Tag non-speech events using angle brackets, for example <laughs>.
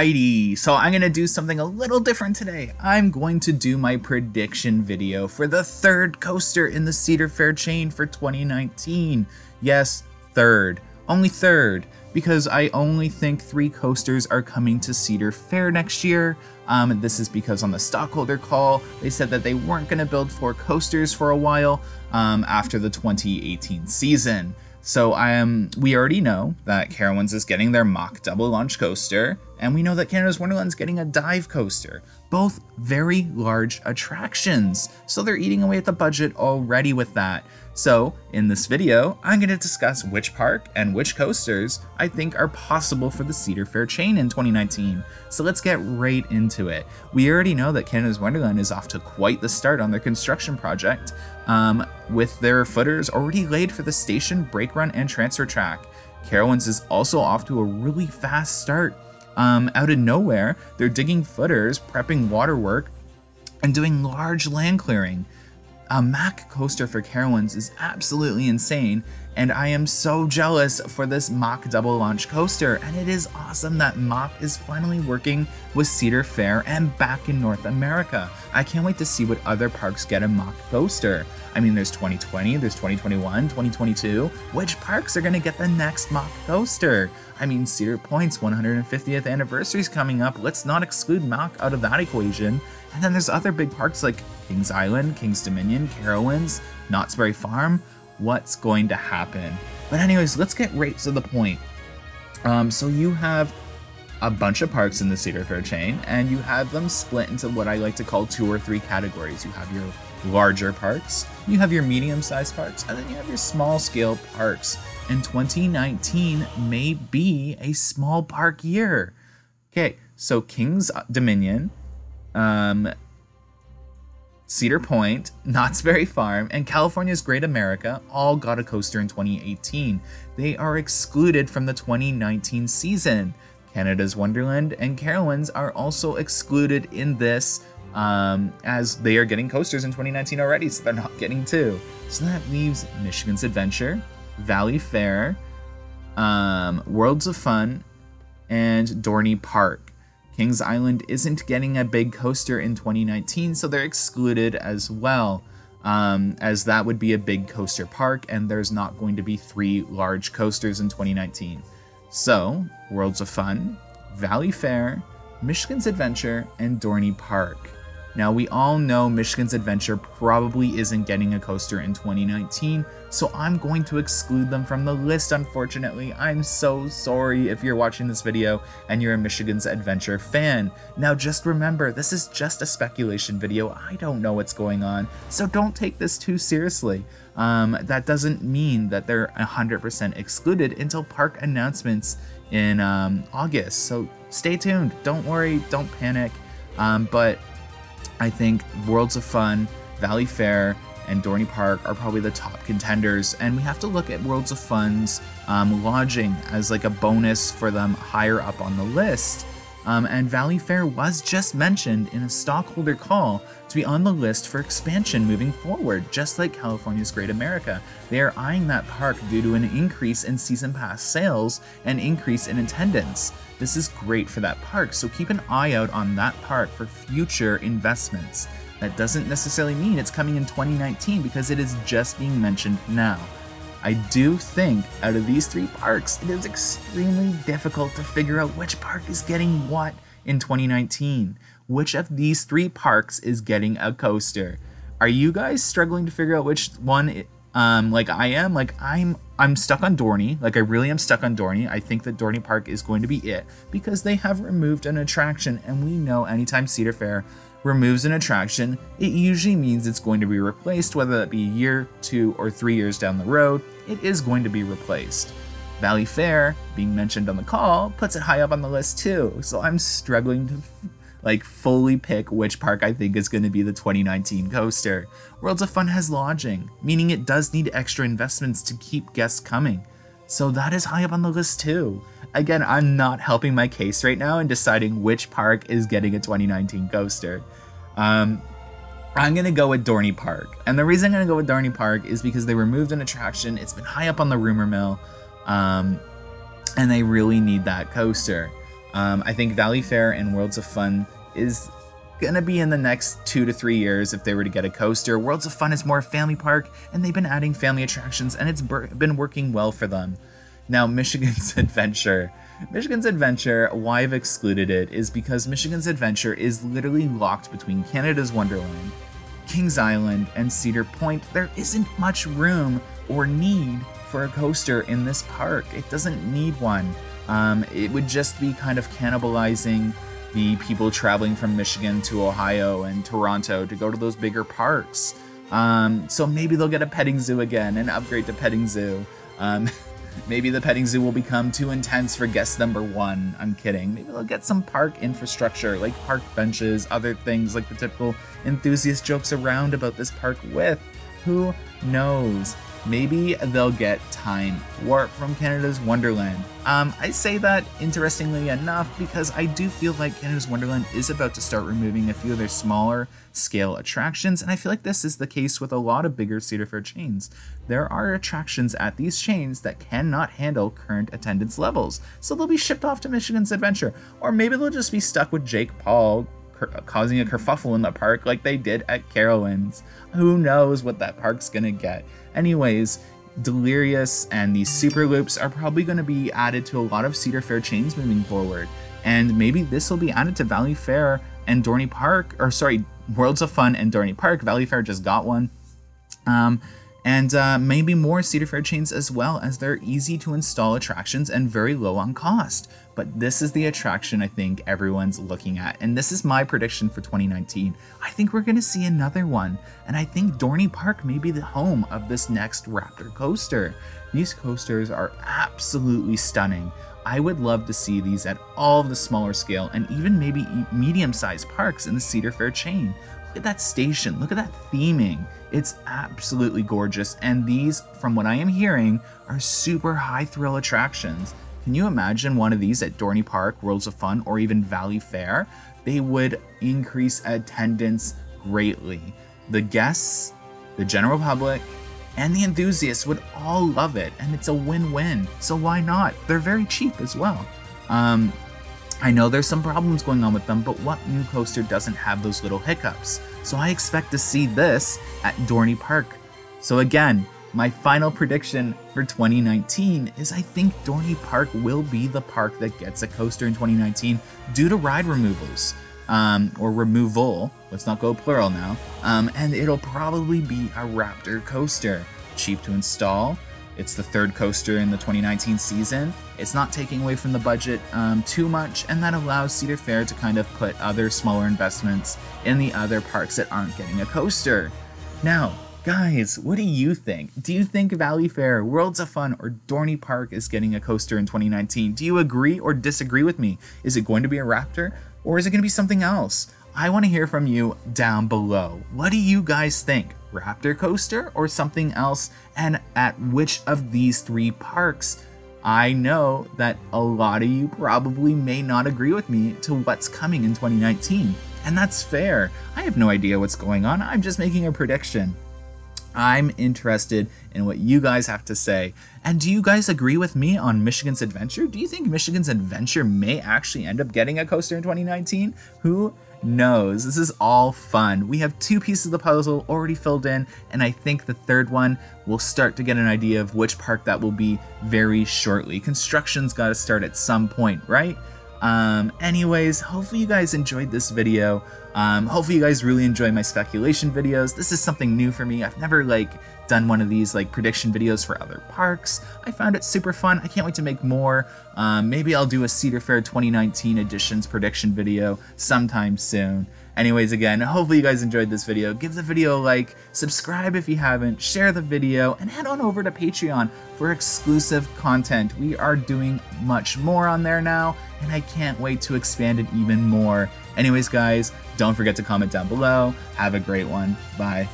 Alrighty, so I'm going to do something a little different today. I'm going to do my prediction video for the third coaster in the Cedar Fair chain for 2019. Yes, third. Only third, because I only think three coasters are coming to Cedar Fair next year. Um, this is because on the stockholder call, they said that they weren't going to build four coasters for a while um, after the 2018 season. So I um, we already know that Carowinds is getting their Mack double launch coaster, and we know that Canada's Wonderland is getting a dive coaster. Both very large attractions, so they're eating away at the budget already with that. So, in this video, I'm going to discuss which park and which coasters I think are possible for the Cedar Fair chain in 2019. So let's get right into it. We already know that Canada's Wonderland is off to quite the start on their construction project, um, with their footers already laid for the station, brake run, and transfer track. Carowinds is also off to a really fast start. Um, out of nowhere, they're digging footers, prepping waterwork, and doing large land clearing a Mack coaster for Carowinds is absolutely insane, and I am so jealous for this Mack double launch coaster, and it is awesome that Mack is finally working with Cedar Fair and back in North America. I can't wait to see what other parks get a Mack coaster. I mean, there's 2020, there's 2021, 2022. Which parks are going to get the next Mack coaster? I mean, Cedar Point's 150th anniversary is coming up. Let's not exclude Mack out of that equation. And then there's other big parks like Kings Island, Kings Dominion, Carowinds, Knott's Berry Farm. What's going to happen? But anyways, let's get right to the point. Um, so you have a bunch of parks in the Cedar Fair chain, and you have them split into what I like to call two or three categories. You have your larger parks, you have your medium-sized parks, and then you have your small-scale parks. And 2019 may be a small park year. Okay, so King's Dominion, um, Cedar Point, Knott's Berry Farm, and California's Great America all got a coaster in 2018. They are excluded from the 2019 season. Canada's Wonderland and Carowinds are also excluded in this um, as they are getting coasters in 2019 already, so they're not getting two. So that leaves Michigan's Adventure, Valleyfair, um, Worlds of Fun, and Dorney Park. Kings Island isn't getting a big coaster in 2019, so they're excluded as well, um, as that would be a big coaster park, and there's not going to be three large coasters in 2019. So, Worlds of Fun, Valleyfair, Michigan's Adventure, and Dorney Park. Now, we all know Michigan's Adventure probably isn't getting a coaster in 2019, so I'm going to exclude them from the list, unfortunately. I'm so sorry if you're watching this video and you're a Michigan's Adventure fan. Now, just remember, this is just a speculation video. I don't know what's going on, so don't take this too seriously. Um, that doesn't mean that they're 100% excluded until park announcements in um, August, so stay tuned. Don't worry, don't panic. Um, but I think Worlds of Fun, Valleyfair, and Dorney Park are probably the top contenders, and we have to look at Worlds of Fun's um, lodging as like a bonus for them higher up on the list. Um, and Valleyfair was just mentioned in a stockholder call to be on the list for expansion moving forward, just like California's Great America. They are eyeing that park due to an increase in season pass sales and increase in attendance. This is great for that park, so keep an eye out on that park for future investments. That doesn't necessarily mean it's coming in 2019 because it is just being mentioned now. I do think out of these three parks, it is extremely difficult to figure out which park is getting what in 2019. Which of these three parks is getting a coaster? Are you guys struggling to figure out which one um like I am? Like I'm I'm stuck on Dorney. Like I really am stuck on Dorney. I think that Dorney Park is going to be it because they have removed an attraction and we know anytime Cedar Fair removes an attraction, it usually means it's going to be replaced, whether that be a year, two, or three years down the road, it is going to be replaced. Valleyfair, being mentioned on the call, puts it high up on the list too, so I'm struggling to like fully pick which park I think is going to be the 2019 coaster. Worlds of Fun has lodging, meaning it does need extra investments to keep guests coming. So that is high up on the list too. Again, I'm not helping my case right now in deciding which park is getting a 2019 coaster. Um, I'm gonna go with Dorney Park. And the reason I'm gonna go with Dorney Park is because they removed an attraction. It's been high up on the rumor mill. Um, and they really need that coaster. Um, I think Valleyfair and Worlds of Fun is gonna be in the next two to three years if they were to get a coaster. Worlds of Fun is more a family park, and they've been adding family attractions, and it's been working well for them. Now, Michigan's <laughs> Adventure. Michigan's Adventure, why I've excluded it, is because Michigan's Adventure is literally locked between Canada's Wonderland, Kings Island, and Cedar Point. There isn't much room or need for a coaster in this park. It doesn't need one. Um, it would just be kind of cannibalizing the people traveling from Michigan to Ohio and Toronto to go to those bigger parks. Um, so maybe they'll get a petting zoo again and upgrade to petting zoo. Um, <laughs> maybe the petting zoo will become too intense for guest number one. I'm kidding. Maybe they'll get some park infrastructure like park benches, other things like the typical enthusiast jokes around about this park with. Who knows? Maybe they'll get Time Warp from Canada's Wonderland. Um, I say that interestingly enough because I do feel like Canada's Wonderland is about to start removing a few of their smaller scale attractions, and I feel like this is the case with a lot of bigger Cedar Fair chains. There are attractions at these chains that cannot handle current attendance levels, so they'll be shipped off to Michigan's Adventure, or maybe they'll just be stuck with Jake Paul causing a kerfuffle in the park like they did at Carowinds. Who knows what that park's gonna get? Anyways, Delirious and these super loops are probably going to be added to a lot of Cedar Fair chains moving forward. And maybe this will be added to Valleyfair and Dorney Park, or sorry, Worlds of Fun and Dorney Park. Valleyfair just got one. Um, and uh, maybe more Cedar Fair chains as well, as they're easy to install attractions and very low on cost. But this is the attraction I think everyone's looking at, and this is my prediction for 2019. I think we're going to see another one, and I think Dorney Park may be the home of this next Raptor coaster. These coasters are absolutely stunning. I would love to see these at all of the smaller scale and even maybe medium sized parks in the Cedar Fair chain. Look at that station, look at that theming. It's absolutely gorgeous, and these, from what I am hearing, are super high thrill attractions. Can you imagine one of these at Dorney Park, Worlds of Fun, or even Valleyfair? They would increase attendance greatly. The guests, the general public, and the enthusiasts would all love it, and it's a win win. So why not? They're very cheap as well. Um, I know there's some problems going on with them, but what new coaster doesn't have those little hiccups? So I expect to see this at Dorney Park. So again, my final prediction for 2019 is I think Dorney Park will be the park that gets a coaster in 2019 due to ride removals. Um, or removal, let's not go plural now, um, and it'll probably be a Raptor coaster. Cheap to install, it's the third coaster in the 2019 season. It's not taking away from the budget um, too much, and that allows Cedar Fair to kind of put other smaller investments in the other parks that aren't getting a coaster. Now, guys, what do you think? Do you think Valleyfair, Worlds of Fun, or Dorney Park is getting a coaster in 2019? Do you agree or disagree with me? Is it going to be a Raptor, or is it going to be something else? I want to hear from you down below. What do you guys think? Raptor Coaster or something else? And at which of these three parks? I know that a lot of you probably may not agree with me to what's coming in 2019. And that's fair. I have no idea what's going on. I'm just making a prediction. I'm interested in what you guys have to say. And do you guys agree with me on Michigan's Adventure? Do you think Michigan's Adventure may actually end up getting a coaster in 2019? Who knows. This is all fun. We have two pieces of the puzzle already filled in, and I think the third one will start to get an idea of which park that will be very shortly. Construction's got to start at some point, right? Um, anyways, hopefully you guys enjoyed this video. Um, hopefully you guys really enjoy my speculation videos. This is something new for me. I've never like done one of these like prediction videos for other parks. I found it super fun. I can't wait to make more. Um, maybe I'll do a Cedar Fair 2019 editions prediction video sometime soon. Anyways, again, hopefully you guys enjoyed this video. Give the video a like, subscribe if you haven't, share the video, and head on over to Patreon for exclusive content. We are doing much more on there now, and I can't wait to expand it even more. Anyways, guys, don't forget to comment down below. Have a great one. Bye.